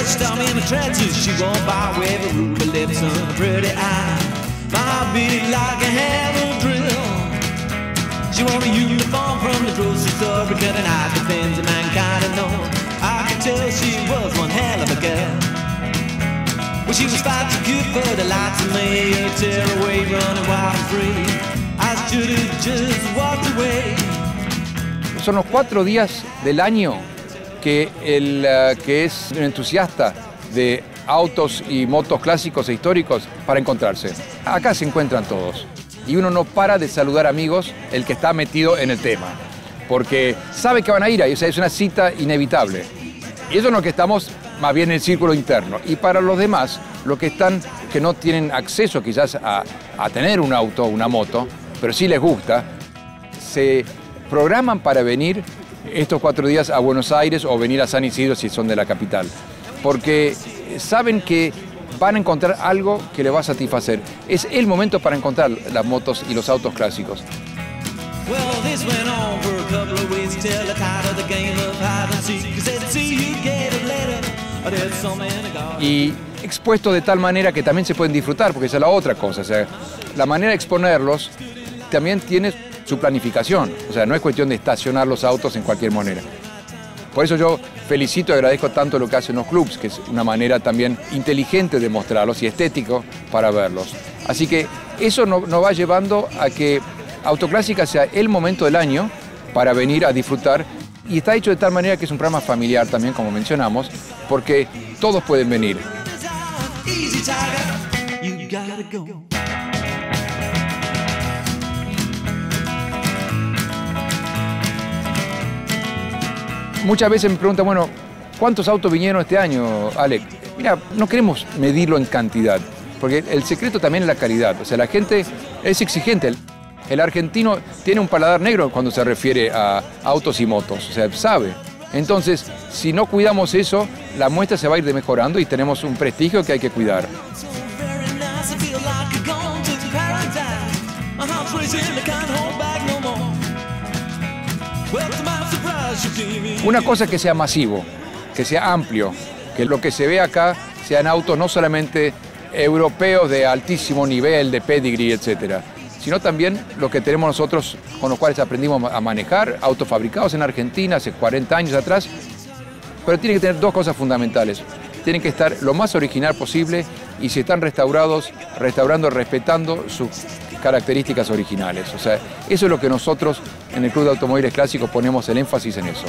and the trenches. She won't buy with a ruby lips and a pretty eye. My beat like a hammer drill. She wore a uniform from the grocery store, because an eye defends a mankind unknown. I could tell she was one hell of a girl. Well, she was far too good for the likes of me. A tearaway running wild and free. I should have just walked away. Son los cuatro días del año que el que es un entusiasta de autos y motos clásicos e históricos para encontrarse. Acá se encuentran todos y uno no para de saludar amigos el que está metido en el tema, porque sabe que van a ir ahí, o sea, es una cita inevitable. Y eso es lo que estamos más bien en el círculo interno. Y para los demás, los que están, que no tienen acceso quizás a, a tener un auto una moto, pero sí les gusta, se programan para venir estos cuatro días a Buenos Aires o venir a San Isidro si son de la capital, porque saben que van a encontrar algo que les va a satisfacer. Es el momento para encontrar las motos y los autos clásicos. Y expuestos de tal manera que también se pueden disfrutar, porque esa es la otra cosa. O sea, la manera de exponerlos también tiene su planificación. O sea, no es cuestión de estacionar los autos en cualquier manera. Por eso yo felicito y agradezco tanto lo que hacen los clubs, que es una manera también inteligente de mostrarlos y estético para verlos. Así que eso no- nos va llevando a que Autoclásica sea el momento del año para venir a disfrutar y está hecho de tal manera que es un programa familiar también, como mencionamos, porque todos pueden venir. Muchas veces me preguntan, bueno, ¿cuántos autos vinieron este año, Alec? Mira, no queremos medirlo en cantidad, porque el secreto también es la calidad. O sea, la gente es exigente. El- El argentino tiene un paladar negro cuando se refiere a autos y motos, o sea, sabe. Entonces, si no cuidamos eso, la muestra se va a ir mejorando y tenemos un prestigio que hay que cuidar. Una cosa es que sea masivo, que sea amplio, que lo que se ve acá sean autos no solamente europeos de altísimo nivel, de pedigree, etcétera, sino también lo que tenemos nosotros con los cuales aprendimos a manejar, autos fabricados en Argentina hace 40 años atrás, pero tiene que tener dos cosas fundamentales. Tienen que estar lo más original posible y si están restaurados, restaurando, respetando sus características originales. O sea, eso es lo que nosotros en el Club de Automóviles Clásicos ponemos el énfasis en eso.